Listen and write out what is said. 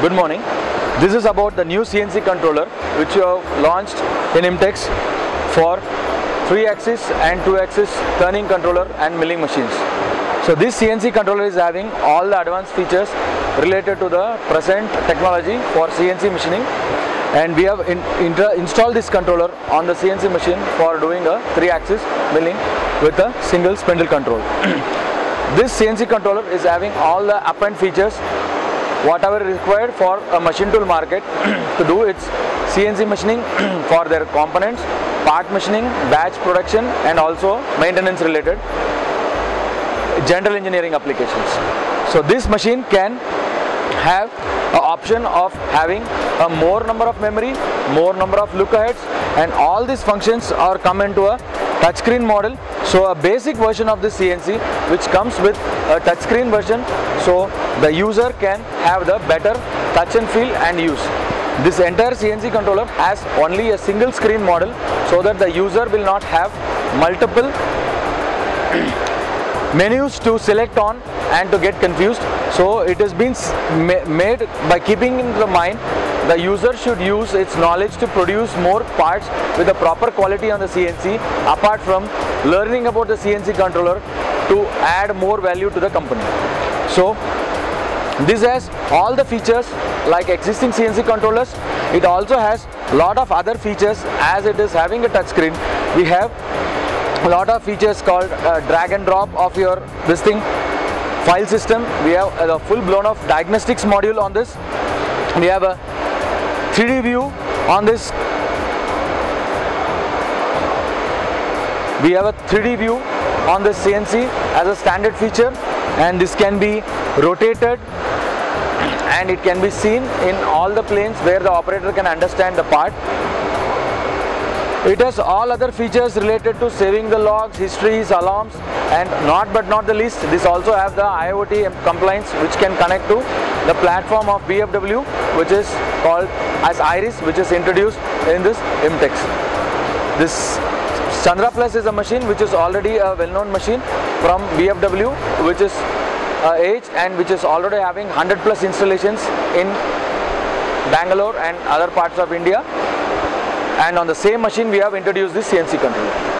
Good morning. This is about the new CNC controller which you have launched in Imtex for 3 axis and 2 axis turning controller and milling machines. So this CNC controller is having all the advanced features related to the present technology for CNC machining and we have in, installed this controller on the CNC machine for doing a 3 axis milling with a single spindle control. this CNC controller is having all the up-end features whatever required for a machine tool market to do its CNC machining for their components, part machining, batch production and also maintenance related general engineering applications. So this machine can have an option of having a more number of memory, more number of look aheads and all these functions are come into a touchscreen model. So a basic version of the CNC which comes with a touchscreen version so the user can have the better touch and feel and use. This entire CNC controller has only a single screen model so that the user will not have multiple menus to select on and to get confused so it has been made by keeping in the mind the user should use its knowledge to produce more parts with a proper quality on the CNC apart from learning about the CNC controller to add more value to the company so this has all the features like existing CNC controllers. It also has lot of other features as it is having a touchscreen. We have a lot of features called uh, drag and drop of your this thing file system. We have a full blown of diagnostics module on this. We have a 3d view on this. We have a 3d view on the CNC as a standard feature and this can be rotated and it can be seen in all the planes where the operator can understand the part it has all other features related to saving the logs, histories, alarms and not but not the least this also have the IoT compliance which can connect to the platform of BFW which is called as Iris which is introduced in this Imtex. This Chandra Plus is a machine which is already a well-known machine from BFW which is uh, age and which is already having 100 plus installations in Bangalore and other parts of India and on the same machine we have introduced this CNC controller.